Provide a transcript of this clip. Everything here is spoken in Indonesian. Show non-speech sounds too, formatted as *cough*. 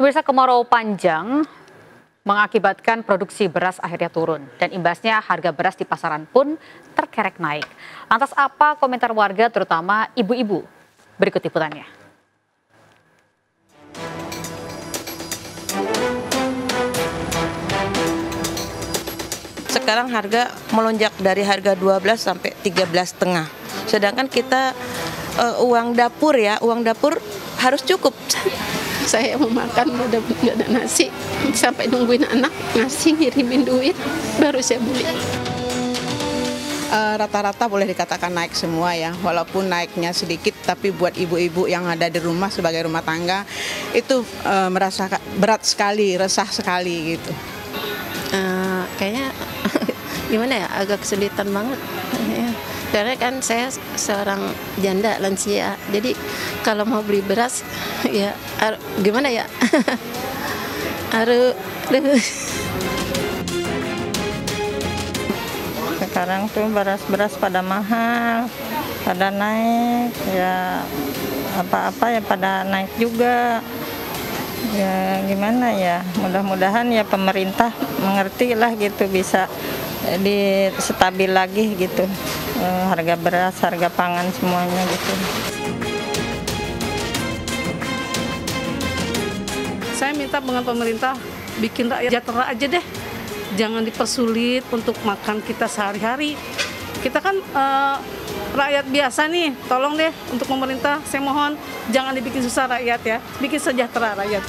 Pemirsa kemarau panjang mengakibatkan produksi beras akhirnya turun dan imbasnya harga beras di pasaran pun terkerek naik. Lantas apa komentar warga terutama ibu-ibu? Berikut liputannya. Sekarang harga melonjak dari harga 12 sampai 13 setengah. Sedangkan kita uh, uang dapur ya, uang dapur harus cukup. Saya mau makan udah nggak ada nasi. Sampai nungguin anak ngasih ngirimin duit baru saya beli. Rata-rata uh, boleh dikatakan naik semua ya walaupun naiknya sedikit tapi buat ibu-ibu yang ada di rumah sebagai rumah tangga itu uh, merasa berat sekali resah sekali gitu. Uh, kayaknya *laughs* gimana ya agak kesulitan banget karena kan saya seorang janda lansia. Jadi kalau mau beli beras *laughs* ya gimana ya? *laughs* Harus *laughs* sekarang tuh beras-beras pada mahal pada naik ya apa-apa ya pada naik juga. Ya gimana ya? Mudah-mudahan ya pemerintah mengerti lah gitu bisa di stabil lagi gitu eh, harga beras, harga pangan semuanya gitu. Saya minta dengan pemerintah bikin rakyat sejahtera aja deh, jangan dipersulit untuk makan kita sehari-hari. Kita kan uh, rakyat biasa nih, tolong deh untuk pemerintah, saya mohon jangan dibikin susah rakyat ya, bikin sejahtera rakyat.